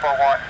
for what